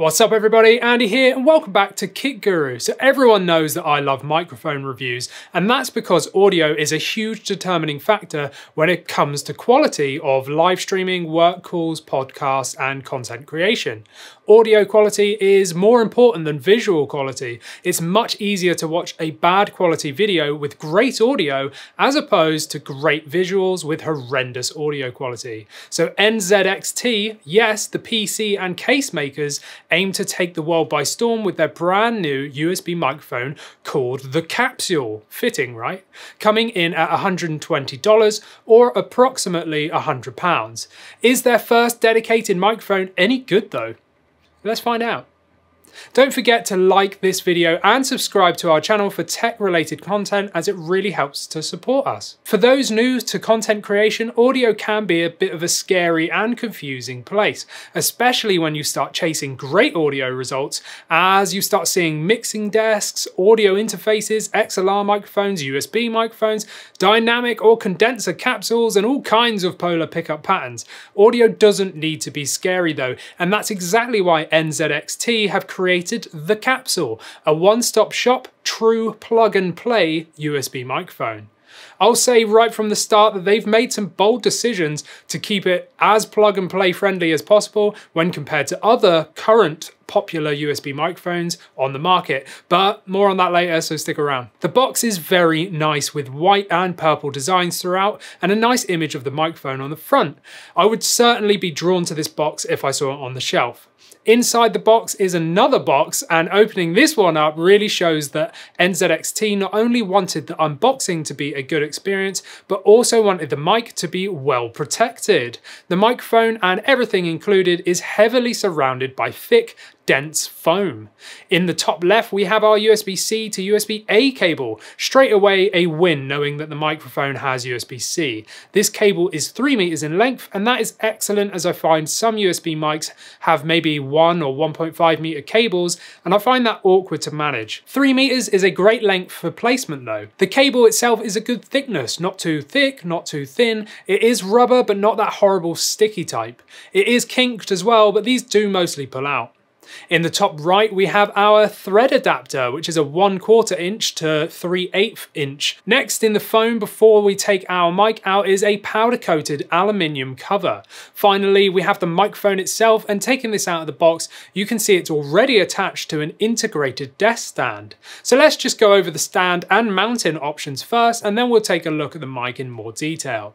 What's up everybody, Andy here and welcome back to Kit Guru. So everyone knows that I love microphone reviews and that's because audio is a huge determining factor when it comes to quality of live streaming, work calls, podcasts and content creation. Audio quality is more important than visual quality. It's much easier to watch a bad quality video with great audio as opposed to great visuals with horrendous audio quality. So NZXT, yes, the PC and case makers aim to take the world by storm with their brand new USB microphone called the Capsule. Fitting, right? Coming in at $120 or approximately £100. Is their first dedicated microphone any good though? Let's find out. Don't forget to like this video and subscribe to our channel for tech related content as it really helps to support us. For those new to content creation, audio can be a bit of a scary and confusing place, especially when you start chasing great audio results as you start seeing mixing desks, audio interfaces, XLR microphones, USB microphones, dynamic or condenser capsules, and all kinds of polar pickup patterns. Audio doesn't need to be scary though, and that's exactly why NZXT have created created the Capsule, a one-stop shop, true plug-and-play USB microphone. I'll say right from the start that they've made some bold decisions to keep it as plug and play friendly as possible when compared to other current popular USB microphones on the market, but more on that later, so stick around. The box is very nice with white and purple designs throughout and a nice image of the microphone on the front. I would certainly be drawn to this box if I saw it on the shelf. Inside the box is another box and opening this one up really shows that NZXT not only wanted the unboxing to be a good experience, but also wanted the mic to be well protected. The microphone and everything included is heavily surrounded by thick, dense foam. In the top left, we have our USB-C to USB-A cable. Straight away, a win knowing that the microphone has USB-C. This cable is three meters in length, and that is excellent as I find some USB mics have maybe one or 1.5 meter cables, and I find that awkward to manage. Three meters is a great length for placement though. The cable itself is a good thickness, not too thick, not too thin. It is rubber, but not that horrible sticky type. It is kinked as well, but these do mostly pull out. In the top right, we have our thread adapter, which is a 1 quarter inch to 3 8 inch. Next in the foam before we take our mic out is a powder coated aluminium cover. Finally, we have the microphone itself and taking this out of the box, you can see it's already attached to an integrated desk stand. So let's just go over the stand and mounting options first, and then we'll take a look at the mic in more detail.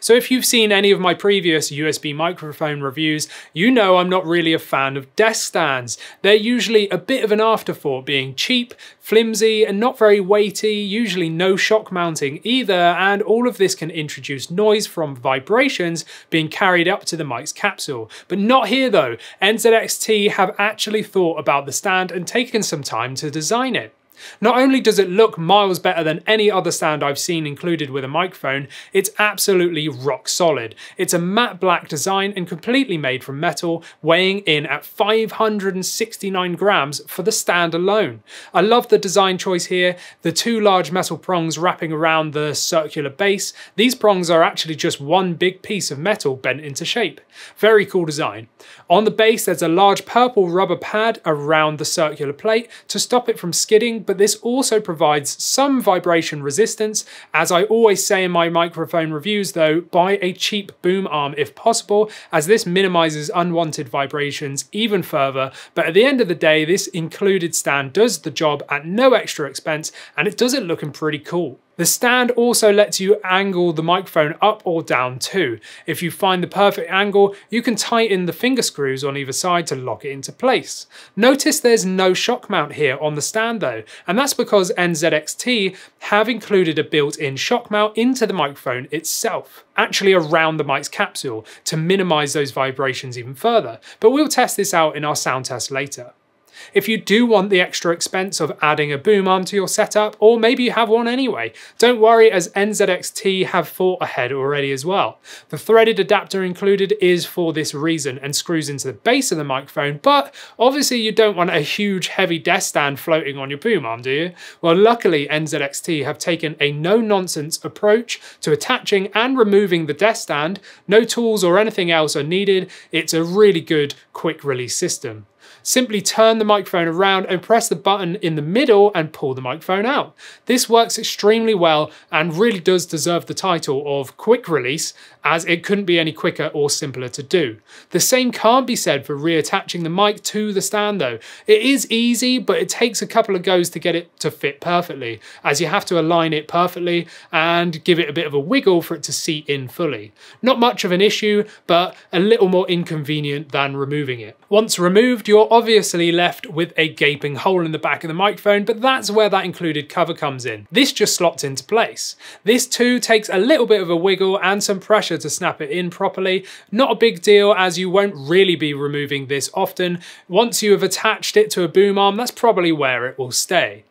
So if you've seen any of my previous USB microphone reviews, you know I'm not really a fan of desk stands. They're usually a bit of an afterthought, being cheap, flimsy, and not very weighty, usually no shock mounting either, and all of this can introduce noise from vibrations being carried up to the mic's capsule. But not here though, NZXT have actually thought about the stand and taken some time to design it. Not only does it look miles better than any other stand I've seen included with a microphone, it's absolutely rock solid. It's a matte black design and completely made from metal, weighing in at 569 grams for the stand alone. I love the design choice here, the two large metal prongs wrapping around the circular base. These prongs are actually just one big piece of metal bent into shape. Very cool design. On the base there's a large purple rubber pad around the circular plate to stop it from skidding but this also provides some vibration resistance. As I always say in my microphone reviews though, buy a cheap boom arm if possible, as this minimizes unwanted vibrations even further. But at the end of the day, this included stand does the job at no extra expense and it does it looking pretty cool. The stand also lets you angle the microphone up or down too. If you find the perfect angle, you can tighten the finger screws on either side to lock it into place. Notice there's no shock mount here on the stand though, and that's because NZXT have included a built-in shock mount into the microphone itself, actually around the mic's capsule to minimize those vibrations even further. But we'll test this out in our sound test later. If you do want the extra expense of adding a boom arm to your setup, or maybe you have one anyway, don't worry as NZXT have thought ahead already as well. The threaded adapter included is for this reason and screws into the base of the microphone, but obviously you don't want a huge heavy desk stand floating on your boom arm, do you? Well, luckily NZXT have taken a no-nonsense approach to attaching and removing the desk stand. No tools or anything else are needed. It's a really good quick release system. Simply turn the microphone around and press the button in the middle and pull the microphone out. This works extremely well and really does deserve the title of quick release as it couldn't be any quicker or simpler to do. The same can't be said for reattaching the mic to the stand though. It is easy, but it takes a couple of goes to get it to fit perfectly, as you have to align it perfectly and give it a bit of a wiggle for it to seat in fully. Not much of an issue, but a little more inconvenient than removing it. Once removed, you're obviously left with a gaping hole in the back of the microphone, but that's where that included cover comes in. This just slots into place. This too takes a little bit of a wiggle and some pressure to snap it in properly. Not a big deal as you won't really be removing this often. Once you have attached it to a boom arm, that's probably where it will stay.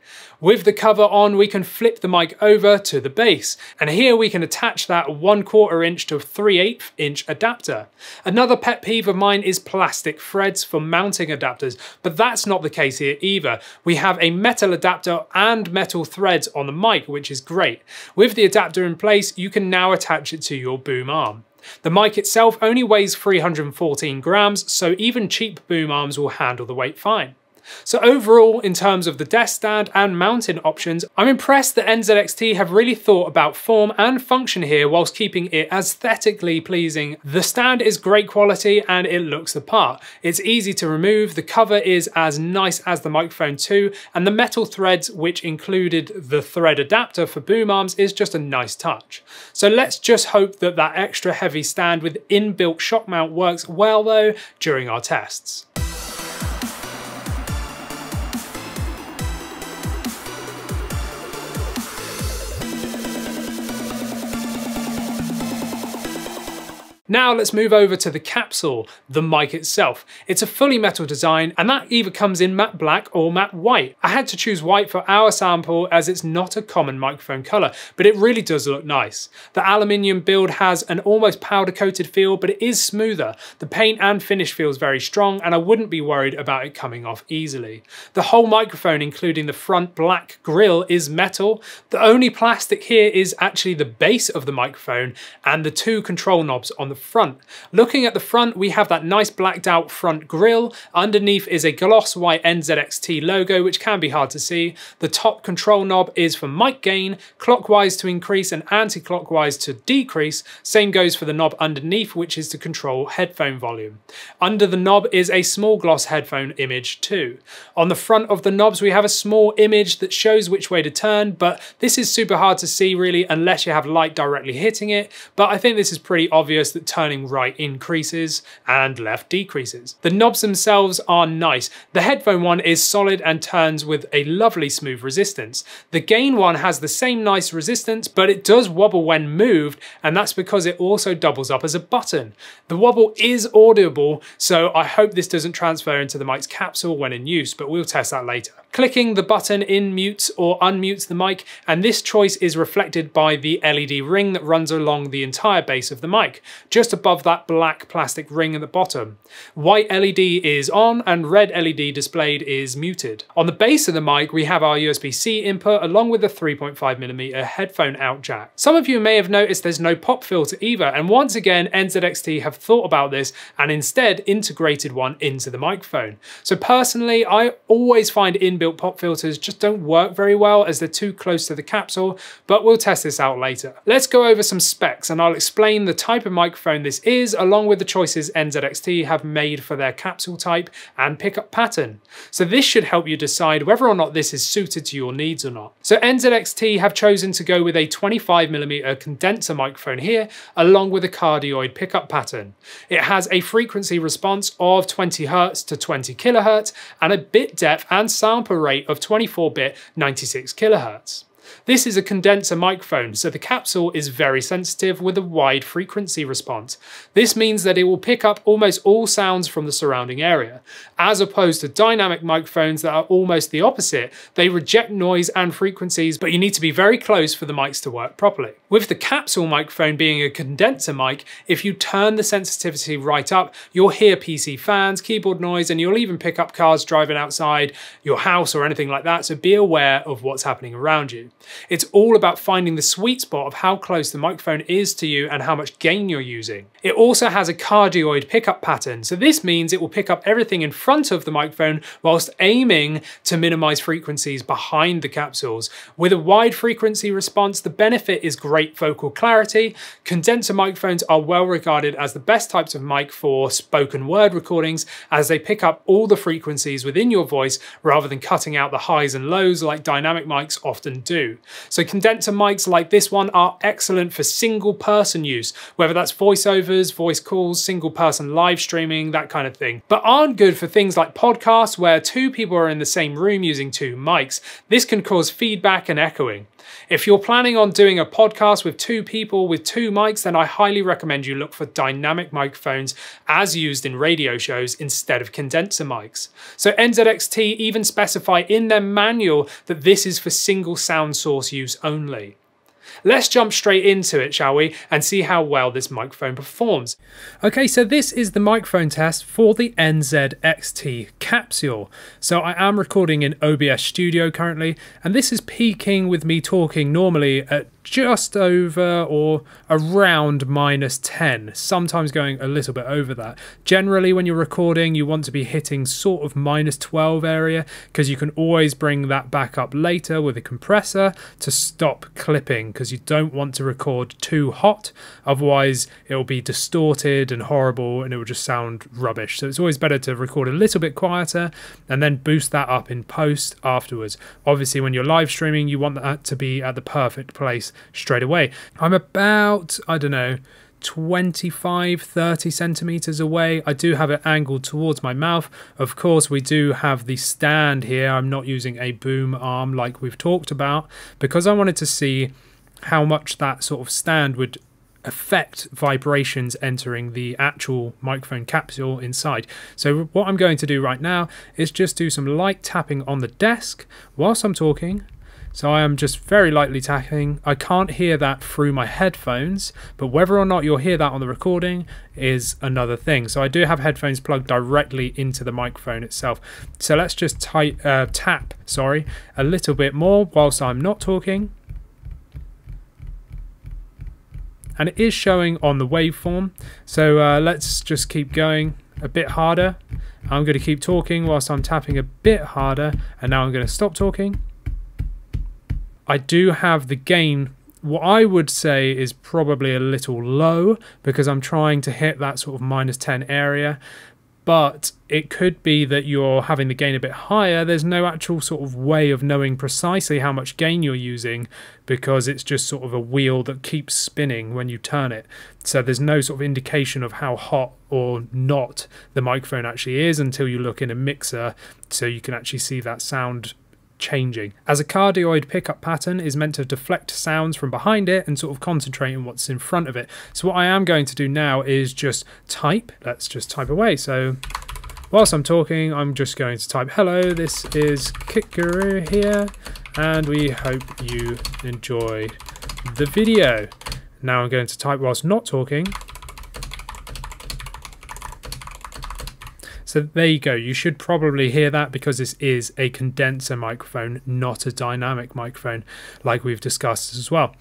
With the cover on, we can flip the mic over to the base, and here we can attach that 1 quarter inch to 3 8 inch adapter. Another pet peeve of mine is plastic threads for mounting adapters, but that's not the case here either. We have a metal adapter and metal threads on the mic, which is great. With the adapter in place, you can now attach it to your boom arm. The mic itself only weighs 314 grams, so even cheap boom arms will handle the weight fine. So overall, in terms of the desk stand and mounting options, I'm impressed that NZXT have really thought about form and function here whilst keeping it aesthetically pleasing. The stand is great quality and it looks the part. It's easy to remove, the cover is as nice as the microphone too, and the metal threads which included the thread adapter for boom arms is just a nice touch. So let's just hope that that extra heavy stand with inbuilt shock mount works well though during our tests. Now let's move over to the capsule, the mic itself. It's a fully metal design and that either comes in matte black or matte white. I had to choose white for our sample as it's not a common microphone colour, but it really does look nice. The aluminium build has an almost powder coated feel, but it is smoother. The paint and finish feels very strong and I wouldn't be worried about it coming off easily. The whole microphone, including the front black grille, is metal. The only plastic here is actually the base of the microphone and the two control knobs on the front. Looking at the front, we have that nice blacked out front grille. Underneath is a gloss white NZXT logo, which can be hard to see. The top control knob is for mic gain, clockwise to increase and anti-clockwise to decrease. Same goes for the knob underneath, which is to control headphone volume. Under the knob is a small gloss headphone image too. On the front of the knobs, we have a small image that shows which way to turn, but this is super hard to see really unless you have light directly hitting it. But I think this is pretty obvious that turning right increases and left decreases. The knobs themselves are nice. The headphone one is solid and turns with a lovely smooth resistance. The gain one has the same nice resistance, but it does wobble when moved, and that's because it also doubles up as a button. The wobble is audible, so I hope this doesn't transfer into the mic's capsule when in use, but we'll test that later. Clicking the button in mutes or unmutes the mic, and this choice is reflected by the LED ring that runs along the entire base of the mic, just above that black plastic ring at the bottom. White LED is on and red LED displayed is muted. On the base of the mic, we have our USB-C input along with the 3.5mm headphone out jack. Some of you may have noticed there's no pop filter either, and once again, NZXT have thought about this and instead integrated one into the microphone. So personally, I always find in built pop filters just don't work very well as they're too close to the capsule, but we'll test this out later. Let's go over some specs and I'll explain the type of microphone this is along with the choices NZXT have made for their capsule type and pickup pattern. So this should help you decide whether or not this is suited to your needs or not. So NZXT have chosen to go with a 25mm condenser microphone here along with a cardioid pickup pattern. It has a frequency response of 20Hz to 20 kHz and a bit depth and rate of 24-bit 96 kHz. This is a condenser microphone, so the capsule is very sensitive with a wide frequency response. This means that it will pick up almost all sounds from the surrounding area, as opposed to dynamic microphones that are almost the opposite. They reject noise and frequencies, but you need to be very close for the mics to work properly. With the capsule microphone being a condenser mic, if you turn the sensitivity right up, you'll hear PC fans, keyboard noise, and you'll even pick up cars driving outside your house or anything like that, so be aware of what's happening around you. It's all about finding the sweet spot of how close the microphone is to you and how much gain you're using. It also has a cardioid pickup pattern, so this means it will pick up everything in front of the microphone whilst aiming to minimize frequencies behind the capsules. With a wide frequency response, the benefit is great vocal clarity. Condenser microphones are well regarded as the best types of mic for spoken word recordings as they pick up all the frequencies within your voice rather than cutting out the highs and lows like dynamic mics often do. So condenser mics like this one are excellent for single person use, whether that's voiceovers, voice calls, single person live streaming, that kind of thing, but aren't good for things like podcasts where two people are in the same room using two mics. This can cause feedback and echoing. If you're planning on doing a podcast with two people with two mics, then I highly recommend you look for dynamic microphones as used in radio shows instead of condenser mics. So NZXT even specify in their manual that this is for single sound source use only. Let's jump straight into it, shall we, and see how well this microphone performs. Okay, so this is the microphone test for the NZXT capsule. So I am recording in OBS Studio currently, and this is peaking with me talking normally at just over or around minus 10, sometimes going a little bit over that. Generally, when you're recording, you want to be hitting sort of minus 12 area because you can always bring that back up later with a compressor to stop clipping because you don't want to record too hot, otherwise, it will be distorted and horrible and it will just sound rubbish. So it's always better to record a little bit quieter and then boost that up in post afterwards. Obviously, when you're live streaming, you want that to be at the perfect place straight away. I'm about, I don't know, 25 30 centimeters away i do have it angled towards my mouth of course we do have the stand here i'm not using a boom arm like we've talked about because i wanted to see how much that sort of stand would affect vibrations entering the actual microphone capsule inside. So what I'm going to do right now is just do some light tapping on the desk whilst I'm talking so I am just very lightly tapping. I can't hear that through my headphones, but whether or not you'll hear that on the recording is another thing. So I do have headphones plugged directly into the microphone itself. So let's just type, uh, tap sorry, a little bit more whilst I'm not talking. And it is showing on the waveform. So uh, let's just keep going a bit harder. I'm going to keep talking whilst I'm tapping a bit harder. And now I'm going to stop talking. I do have the gain what I would say is probably a little low because I'm trying to hit that sort of minus 10 area. But it could be that you're having the gain a bit higher. There's no actual sort of way of knowing precisely how much gain you're using because it's just sort of a wheel that keeps spinning when you turn it. So there's no sort of indication of how hot or not the microphone actually is until you look in a mixer so you can actually see that sound changing, as a cardioid pickup pattern is meant to deflect sounds from behind it and sort of concentrate on what's in front of it. So what I am going to do now is just type. Let's just type away. So whilst I'm talking, I'm just going to type, hello, this is Kit Guru here, and we hope you enjoy the video. Now I'm going to type whilst not talking. So there you go. You should probably hear that because this is a condenser microphone, not a dynamic microphone, like we've discussed as well.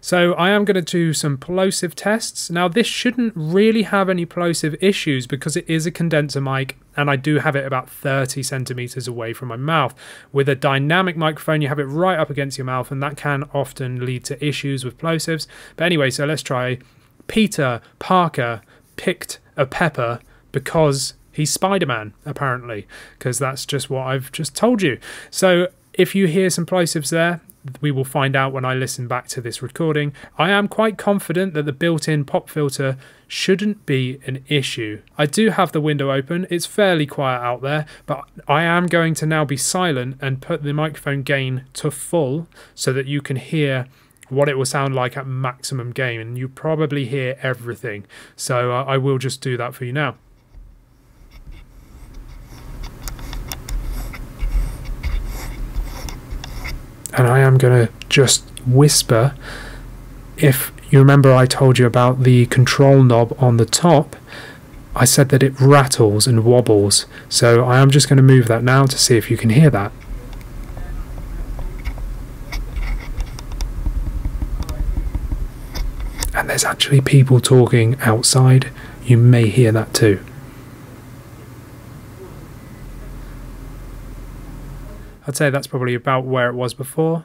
So I am going to do some plosive tests. Now this shouldn't really have any plosive issues because it is a condenser mic and I do have it about 30 centimeters away from my mouth. With a dynamic microphone, you have it right up against your mouth and that can often lead to issues with plosives. But anyway, so let's try Peter Parker picked a pepper because He's Spider Man, apparently, because that's just what I've just told you. So if you hear some plosives there, we will find out when I listen back to this recording. I am quite confident that the built in pop filter shouldn't be an issue. I do have the window open, it's fairly quiet out there, but I am going to now be silent and put the microphone gain to full so that you can hear what it will sound like at maximum gain and you probably hear everything. So uh, I will just do that for you now. and I am going to just whisper if you remember I told you about the control knob on the top I said that it rattles and wobbles. So I am just going to move that now to see if you can hear that. And there's actually people talking outside. You may hear that too. I'd say that's probably about where it was before.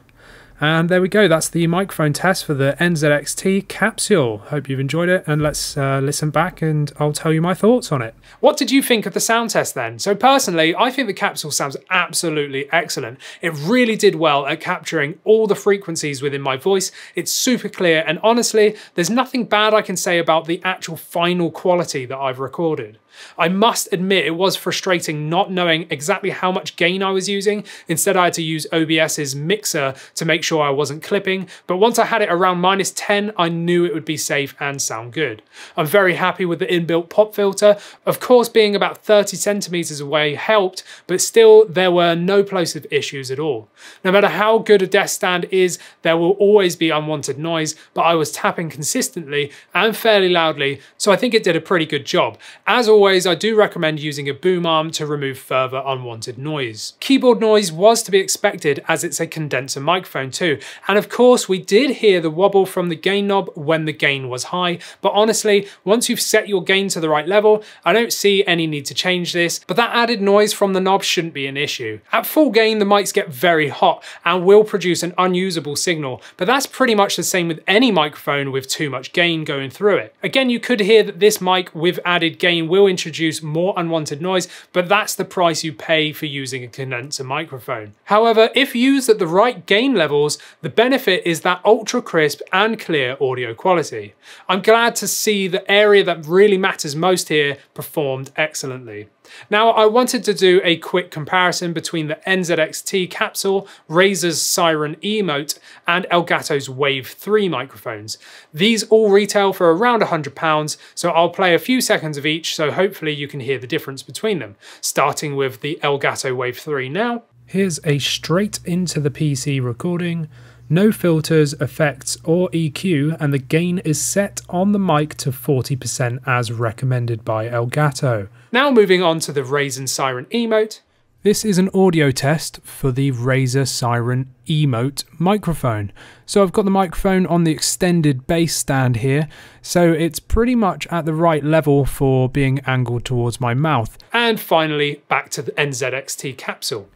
And there we go, that's the microphone test for the NZXT capsule. Hope you've enjoyed it, and let's uh, listen back and I'll tell you my thoughts on it. What did you think of the sound test then? So personally, I think the capsule sounds absolutely excellent. It really did well at capturing all the frequencies within my voice. It's super clear, and honestly, there's nothing bad I can say about the actual final quality that I've recorded. I must admit it was frustrating not knowing exactly how much gain I was using. Instead I had to use OBS's mixer to make sure I wasn't clipping, but once I had it around minus 10 I knew it would be safe and sound good. I'm very happy with the inbuilt pop filter. Of course being about 30 centimeters away helped, but still there were no plosive issues at all. No matter how good a desk stand is, there will always be unwanted noise, but I was tapping consistently and fairly loudly, so I think it did a pretty good job. As always, always, I do recommend using a boom arm to remove further unwanted noise. Keyboard noise was to be expected as it's a condenser microphone too, and of course we did hear the wobble from the gain knob when the gain was high, but honestly, once you've set your gain to the right level, I don't see any need to change this, but that added noise from the knob shouldn't be an issue. At full gain, the mics get very hot and will produce an unusable signal, but that's pretty much the same with any microphone with too much gain going through it. Again, you could hear that this mic with added gain will introduce more unwanted noise, but that's the price you pay for using a condenser microphone. However, if used at the right gain levels, the benefit is that ultra crisp and clear audio quality. I'm glad to see the area that really matters most here performed excellently. Now I wanted to do a quick comparison between the NZXT capsule, Razer's Siren Emote and Elgato's Wave 3 microphones. These all retail for around £100 so I'll play a few seconds of each so hopefully you can hear the difference between them. Starting with the Elgato Wave 3 now. Here's a straight into the PC recording no filters, effects, or EQ, and the gain is set on the mic to 40% as recommended by Elgato. Now moving on to the Razer Siren emote. This is an audio test for the Razer Siren Emote microphone. So I've got the microphone on the extended bass stand here, so it's pretty much at the right level for being angled towards my mouth. And finally, back to the NZXT capsule.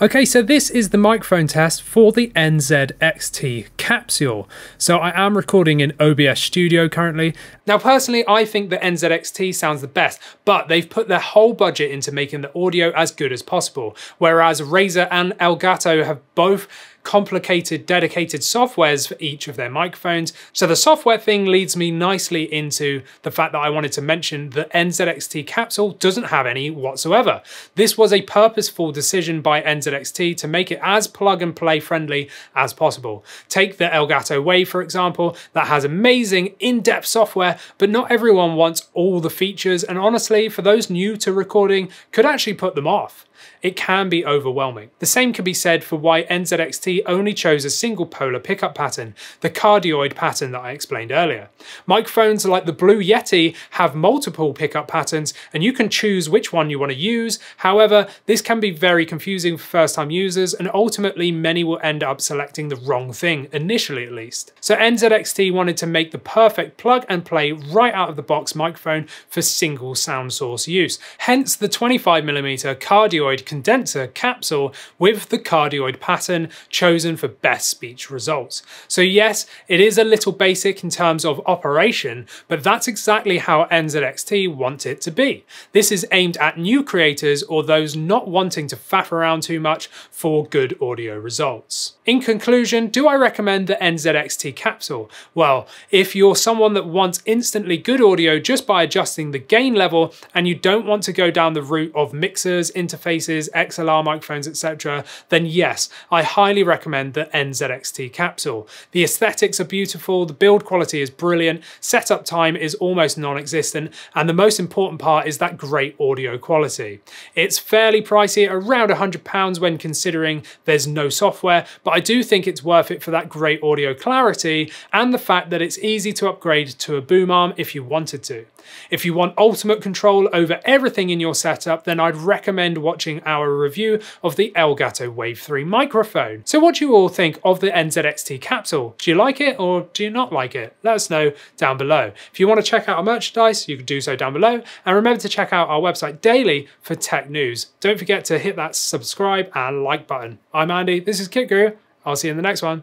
Okay, so this is the microphone test for the NZXT capsule. So I am recording in OBS Studio currently. Now personally, I think the NZXT sounds the best, but they've put their whole budget into making the audio as good as possible. Whereas Razer and Elgato have both complicated dedicated softwares for each of their microphones. So the software thing leads me nicely into the fact that I wanted to mention the NZXT capsule doesn't have any whatsoever. This was a purposeful decision by NZXT to make it as plug and play friendly as possible. Take the Elgato Wave, for example, that has amazing in-depth software, but not everyone wants all the features. And honestly, for those new to recording, could actually put them off it can be overwhelming. The same can be said for why NZXT only chose a single polar pickup pattern, the cardioid pattern that I explained earlier. Microphones like the Blue Yeti have multiple pickup patterns and you can choose which one you want to use. However, this can be very confusing for first time users and ultimately many will end up selecting the wrong thing, initially at least. So NZXT wanted to make the perfect plug and play right out of the box microphone for single sound source use. Hence the 25mm cardioid condenser capsule with the cardioid pattern chosen for best speech results. So yes, it is a little basic in terms of operation, but that's exactly how NZXT wants it to be. This is aimed at new creators or those not wanting to faff around too much for good audio results. In conclusion, do I recommend the NZXT capsule? Well, if you're someone that wants instantly good audio just by adjusting the gain level and you don't want to go down the route of mixers, interfaces, XLR microphones, etc., then yes, I highly recommend the NZXT capsule. The aesthetics are beautiful, the build quality is brilliant, setup time is almost non-existent, and the most important part is that great audio quality. It's fairly pricey, around £100 when considering there's no software, but I do think it's worth it for that great audio clarity and the fact that it's easy to upgrade to a boom arm if you wanted to. If you want ultimate control over everything in your setup, then I'd recommend watching our review of the Elgato Wave 3 microphone. So what do you all think of the NZXT capsule? Do you like it or do you not like it? Let us know down below. If you want to check out our merchandise, you can do so down below. And remember to check out our website daily for tech news. Don't forget to hit that subscribe and like button. I'm Andy, this is Kit Guru. I'll see you in the next one.